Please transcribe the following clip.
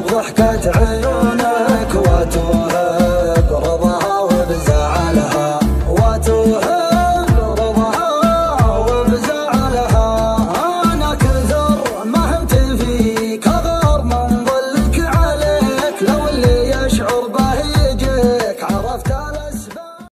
بضحكة عيونك وتوهب